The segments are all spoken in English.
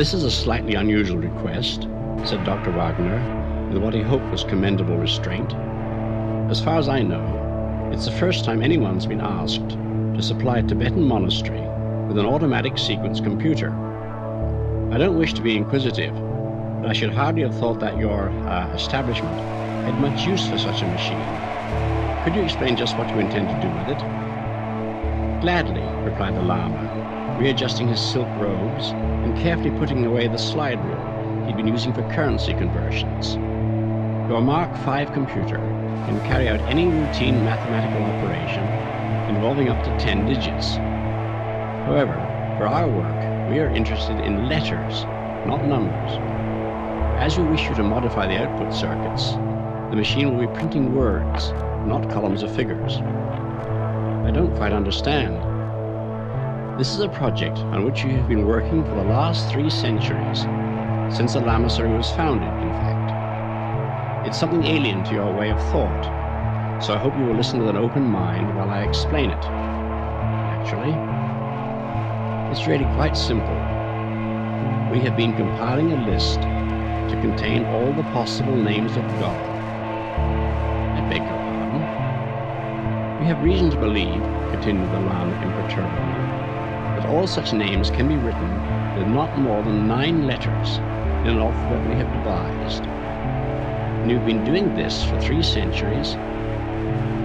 This is a slightly unusual request, said Dr. Wagner, with what he hoped was commendable restraint. As far as I know, it's the first time anyone's been asked to supply a Tibetan monastery with an automatic sequence computer. I don't wish to be inquisitive, but I should hardly have thought that your uh, establishment had much use for such a machine. Could you explain just what you intend to do with it? Gladly, replied the Lama, readjusting his silk robes and carefully putting away the slide rule he'd been using for currency conversions. Your Mark V computer can carry out any routine mathematical operation involving up to 10 digits. However, for our work, we are interested in letters, not numbers. As we wish you to modify the output circuits, the machine will be printing words, not columns of figures. I don't quite understand. This is a project on which you have been working for the last three centuries, since the Lamasery was founded, in fact. It's something alien to your way of thought, so I hope you will listen with an open mind while I explain it. Actually, it's really quite simple. We have been compiling a list to contain all the possible names of God. I beg your pardon. We have reason to believe, continued the Lama imperturbably, all such names can be written with not more than nine letters in an alphabet we have devised. And you've been doing this for three centuries?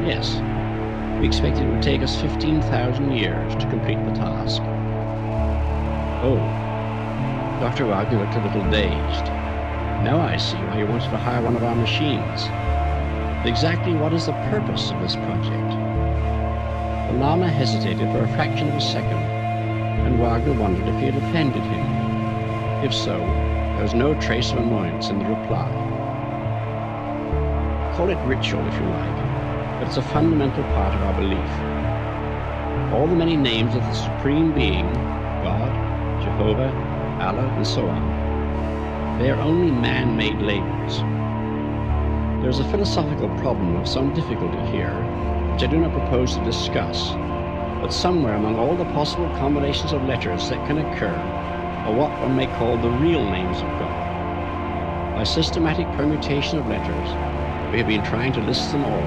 Yes. We expected it would take us 15,000 years to complete the task. Oh. Dr. Wagner looked a little dazed. Now I see why you wanted to hire one of our machines. Exactly what is the purpose of this project? The Lama hesitated for a fraction of a second, and Wagner wondered if he had offended him. If so, there was no trace of annoyance in the reply. Call it ritual if you like, but it's a fundamental part of our belief. All the many names of the Supreme Being, God, Jehovah, Allah, and so on, they are only man-made labels. There is a philosophical problem of some difficulty here, which I do not propose to discuss, but somewhere among all the possible combinations of letters that can occur are what one may call the real names of God. By systematic permutation of letters, we have been trying to list them all.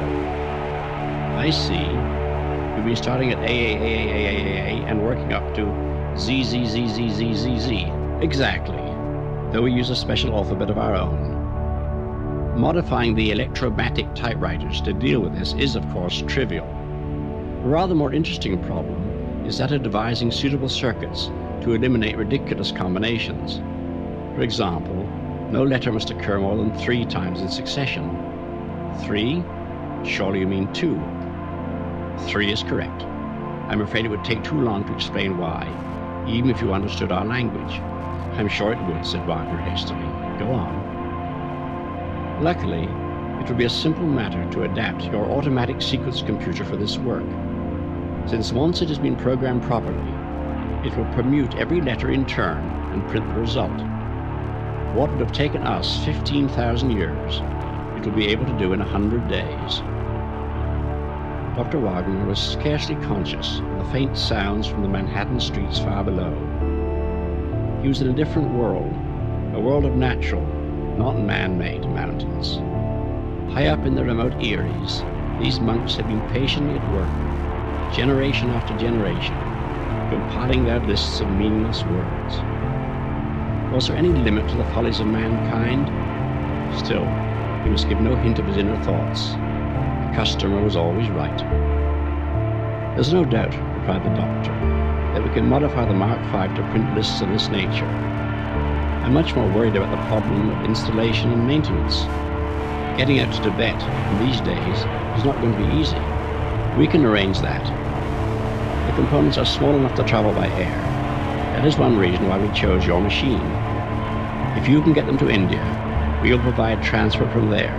I see. We've been starting at AAAAAAA and working up to ZZZZZZZ. Exactly though we use a special alphabet of our own. Modifying the electromatic typewriters to deal with this is, of course, trivial. A rather more interesting problem is that of devising suitable circuits to eliminate ridiculous combinations. For example, no letter must occur more than three times in succession. Three? Surely you mean two. Three is correct. I'm afraid it would take too long to explain why, even if you understood our language. I'm sure it would, said Wagner hastily. Go on. Luckily, it would be a simple matter to adapt your automatic sequence computer for this work, since once it has been programmed properly, it will permute every letter in turn and print the result. What would have taken us 15,000 years, it will be able to do in a hundred days. Dr. Wagner was scarcely conscious of the faint sounds from the Manhattan streets far below he was in a different world, a world of natural, not man-made mountains. High up in the remote aeries, these monks had been patiently at work, generation after generation, compiling their lists of meaningless words. Was there any limit to the follies of mankind? Still, he must give no hint of his inner thoughts. The customer was always right. There's no doubt, replied the doctor, that we can modify the Mark V to print lists of this nature. I'm much more worried about the problem of installation and maintenance. Getting out to Tibet in these days is not going to be easy. We can arrange that. The components are small enough to travel by air. That is one reason why we chose your machine. If you can get them to India, we'll provide transport from there.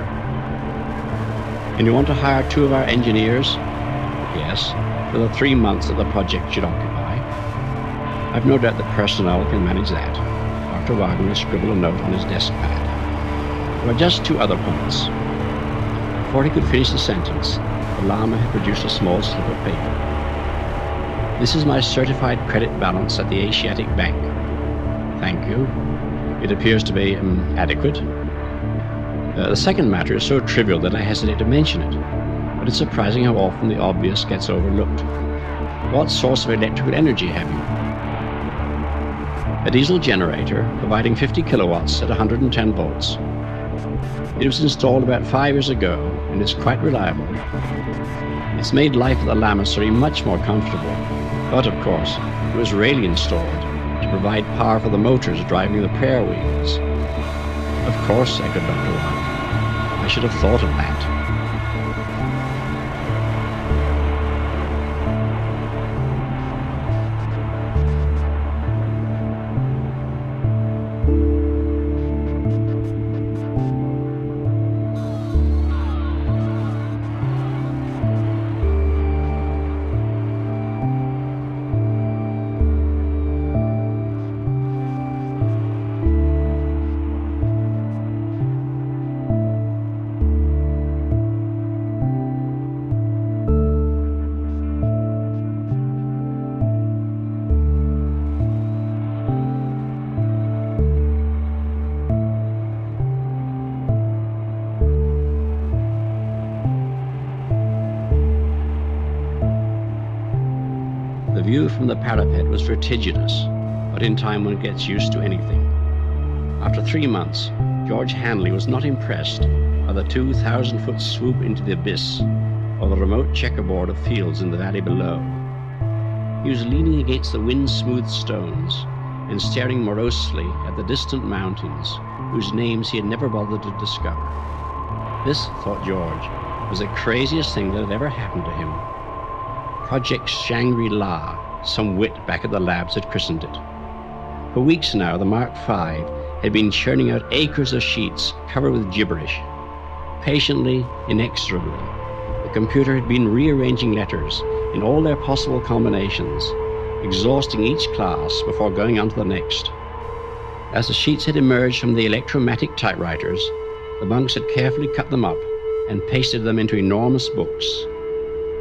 And you want to hire two of our engineers? Yes, for the three months that the project should occupy. I've no doubt that personnel can manage that. Dr. Wagner scribbled a note on his desk pad. There were just two other points. Before he could finish the sentence, the Lama had produced a small slip of paper. This is my certified credit balance at the Asiatic Bank. Thank you. It appears to be um, adequate. Uh, the second matter is so trivial that I hesitate to mention it, but it's surprising how often the obvious gets overlooked. What source of electrical energy have you? A diesel generator providing 50 kilowatts at 110 volts. It was installed about five years ago and is quite reliable. It's made life at the Lamasery much more comfortable, but of course, it was really installed to provide power for the motors driving the prayer wheels. Of course, echoed Dr. Watt. I should have thought of that. From the parapet was vertiginous, but in time one gets used to anything. After three months, George Hanley was not impressed by the 2,000 foot swoop into the abyss or the remote checkerboard of fields in the valley below. He was leaning against the wind smoothed stones and staring morosely at the distant mountains whose names he had never bothered to discover. This, thought George, was the craziest thing that had ever happened to him. Project Shangri La, some wit back at the labs had christened it. For weeks now, the Mark V had been churning out acres of sheets covered with gibberish. Patiently, inexorably, the computer had been rearranging letters in all their possible combinations, exhausting each class before going on to the next. As the sheets had emerged from the electromatic typewriters, the monks had carefully cut them up and pasted them into enormous books.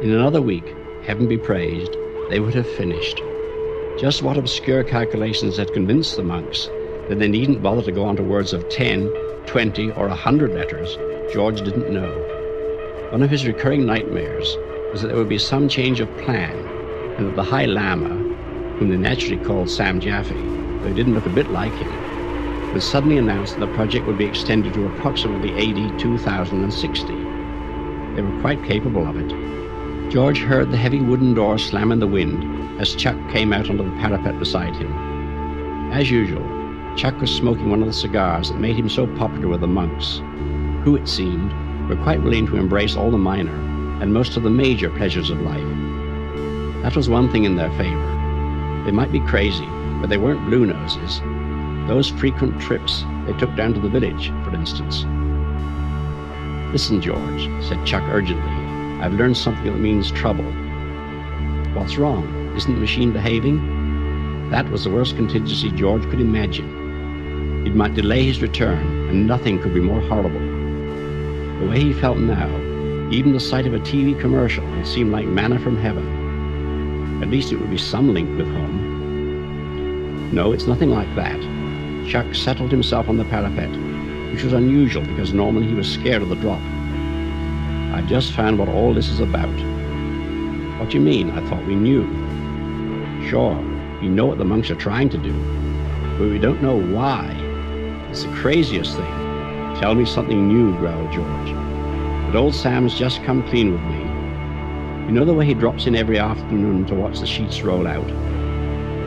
In another week, heaven be praised, they would have finished. Just what obscure calculations had convinced the monks that they needn't bother to go on to words of 10, 20, or 100 letters, George didn't know. One of his recurring nightmares was that there would be some change of plan, and that the High Lama, whom they naturally called Sam Jaffe, though he didn't look a bit like him, would suddenly announce that the project would be extended to approximately AD 2060. They were quite capable of it. George heard the heavy wooden door slam in the wind as Chuck came out onto the parapet beside him. As usual, Chuck was smoking one of the cigars that made him so popular with the monks, who, it seemed, were quite willing to embrace all the minor and most of the major pleasures of life. That was one thing in their favor. They might be crazy, but they weren't blue noses. Those frequent trips they took down to the village, for instance. Listen, George, said Chuck urgently. I've learned something that means trouble. What's wrong? Isn't the machine behaving? That was the worst contingency George could imagine. It might delay his return, and nothing could be more horrible. The way he felt now, even the sight of a TV commercial would seem like manna from heaven. At least it would be some link with home. No, it's nothing like that. Chuck settled himself on the parapet, which was unusual because normally he was scared of the drop. I've just found what all this is about. What do you mean? I thought we knew. Sure, we know what the monks are trying to do, but we don't know why. It's the craziest thing. Tell me something new, growled George. But old Sam's just come clean with me. You know the way he drops in every afternoon to watch the sheets roll out?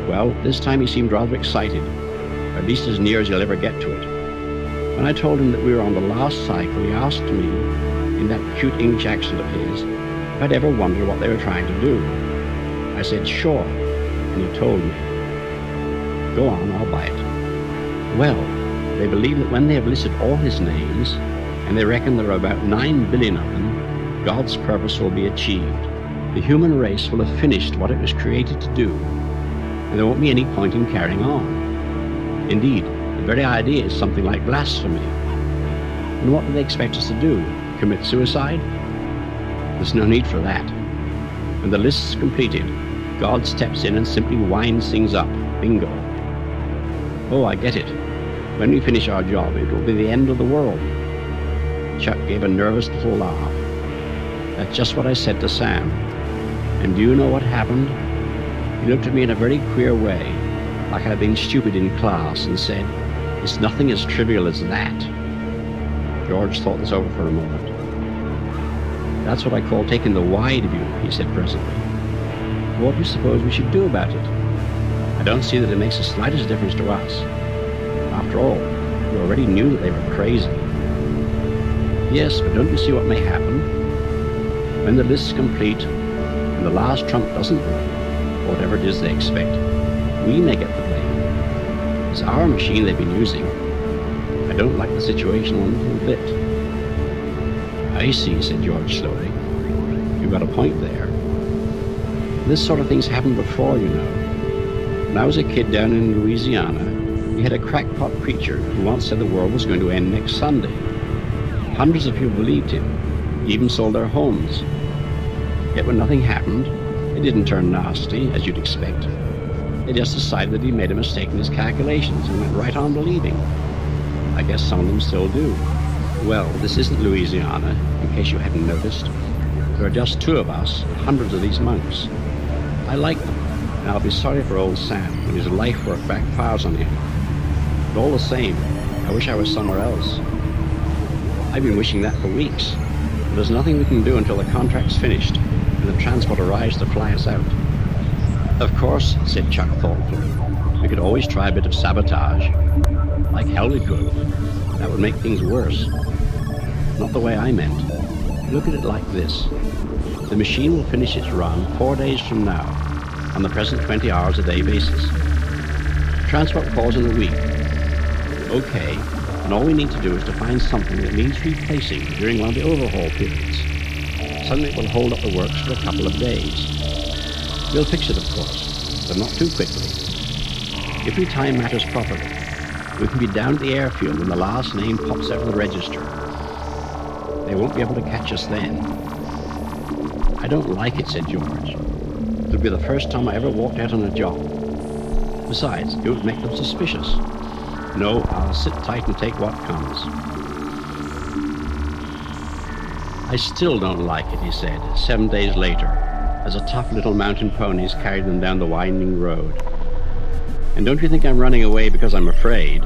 Well, this time he seemed rather excited, at least as near as he'll ever get to it. When I told him that we were on the last cycle, he asked me in that cute English accent of his, if I'd ever wonder what they were trying to do. I said, sure, and he told me. Go on, I'll buy it. Well, they believe that when they have listed all his names, and they reckon there are about nine billion of them, God's purpose will be achieved. The human race will have finished what it was created to do, and there won't be any point in carrying on. Indeed, the very idea is something like blasphemy. And what do they expect us to do? Commit suicide? There's no need for that. When the list's completed, God steps in and simply winds things up. Bingo. Oh, I get it. When we finish our job, it will be the end of the world. Chuck gave a nervous little laugh. That's just what I said to Sam. And do you know what happened? He looked at me in a very queer way, like I'd been stupid in class, and said, It's nothing as trivial as that. George thought this over for a moment. That's what I call taking the wide view, he said presently. What do you suppose we should do about it? I don't see that it makes the slightest difference to us. After all, we already knew that they were crazy. Yes, but don't you see what may happen? When the list's complete, and the last trump doesn't win, whatever it is they expect, we may get the blame. It's our machine they've been using. I don't like the situation one little bit. I see, said George slowly. You've got a point there. This sort of thing's happened before, you know. When I was a kid down in Louisiana, we had a crackpot preacher who once said the world was going to end next Sunday. Hundreds of people believed him, even sold their homes. Yet when nothing happened, it didn't turn nasty, as you'd expect. They just decided that he made a mistake in his calculations and went right on believing. I guess some of them still do. Well, this isn't Louisiana, in case you hadn't noticed. There are just two of us, hundreds of these monks. I like them, and I'll be sorry for old Sam when his life work backfires on him. But all the same, I wish I was somewhere else. I've been wishing that for weeks, but there's nothing we can do until the contract's finished and the transport arrives to fly us out. Of course, said Chuck thoughtfully, we could always try a bit of sabotage. Like hell we could. That would make things worse. Not the way I meant. Look at it like this. The machine will finish its run four days from now, on the present 20 hours a day basis. Transport falls in a week. Okay, and all we need to do is to find something that needs replacing during one of the overhaul periods. Suddenly it will hold up the works for a couple of days. We'll fix it, of course, but not too quickly. If we time matters properly, we can be down at the airfield when the last name pops out of the register. They won't be able to catch us then. I don't like it, said George. It'll be the first time I ever walked out on a job. Besides, it would make them suspicious. No, I'll sit tight and take what comes. I still don't like it, he said, seven days later, as a tough little mountain ponies carried them down the winding road. And don't you think I'm running away because I'm afraid?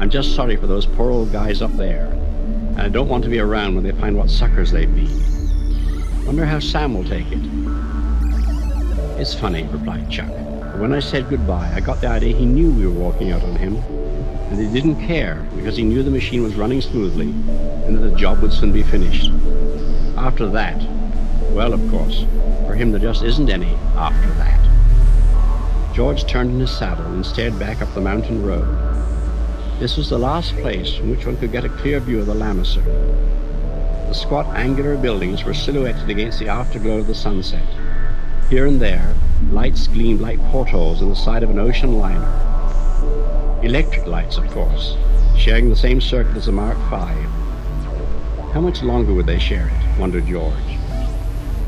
I'm just sorry for those poor old guys up there, and I don't want to be around when they find what suckers they've been. Wonder how Sam will take it. It's funny, replied Chuck. When I said goodbye, I got the idea he knew we were walking out on him, and he didn't care because he knew the machine was running smoothly and that the job would soon be finished. After that, well, of course, for him there just isn't any after that. George turned in his saddle and stared back up the mountain road. This was the last place from which one could get a clear view of the Lamasery. The squat angular buildings were silhouetted against the afterglow of the sunset. Here and there, lights gleamed like portholes in the side of an ocean liner. Electric lights, of course, sharing the same circuit as the Mark V. How much longer would they share it, wondered George.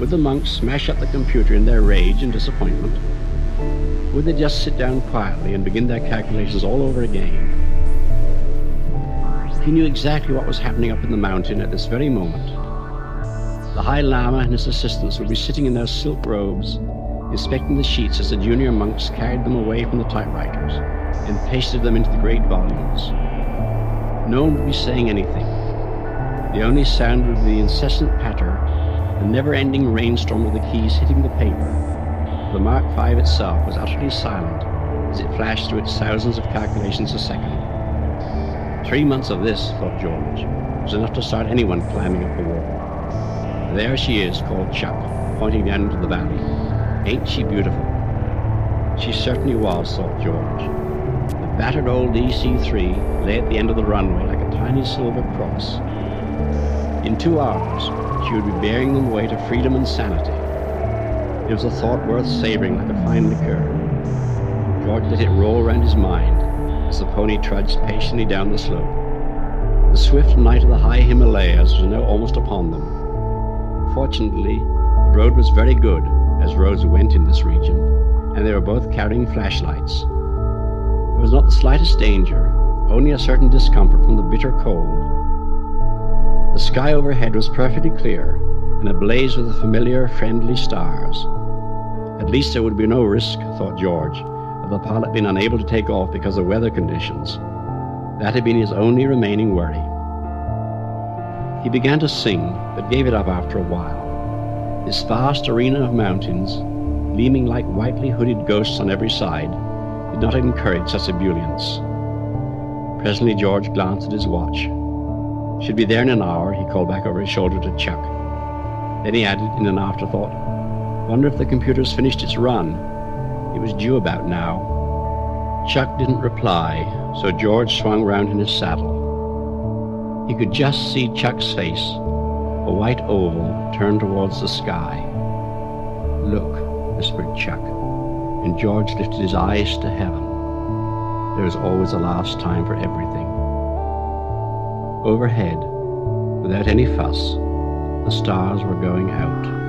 Would the monks smash up the computer in their rage and disappointment? Would they just sit down quietly and begin their calculations all over again? He knew exactly what was happening up in the mountain at this very moment. The High Lama and his assistants would be sitting in their silk robes, inspecting the sheets as the junior monks carried them away from the typewriters and pasted them into the great volumes. No one would be saying anything. The only sound would be the incessant patter, the never-ending rainstorm of the keys hitting the paper. The Mark V itself was utterly silent as it flashed through its thousands of calculations a second. Three months of this, thought George, was enough to start anyone climbing up the wall. There she is, called Chuck, pointing down into the valley. Ain't she beautiful? She certainly was, thought George. The battered old DC-3 lay at the end of the runway like a tiny silver cross. In two hours, she would be bearing them away to freedom and sanity. It was a thought worth savoring like a fine liqueur. George let it roll round his mind as the pony trudged patiently down the slope. The swift night of the high Himalayas was now almost upon them. Fortunately, the road was very good, as roads went in this region, and they were both carrying flashlights. There was not the slightest danger, only a certain discomfort from the bitter cold. The sky overhead was perfectly clear and ablaze with the familiar, friendly stars. At least there would be no risk, thought George, of the pilot being unable to take off because of weather conditions. That had been his only remaining worry. He began to sing, but gave it up after a while. This vast arena of mountains, gleaming like whitely hooded ghosts on every side, did not encourage such ebullience. Presently George glanced at his watch. Should be there in an hour, he called back over his shoulder to Chuck. Then he added in an afterthought, Wonder if the computer's finished its run. It was due about now. Chuck didn't reply, so George swung round in his saddle. He could just see Chuck's face, a white oval turned towards the sky. Look, whispered Chuck, and George lifted his eyes to heaven. There is always a last time for everything. Overhead, without any fuss, the stars were going out.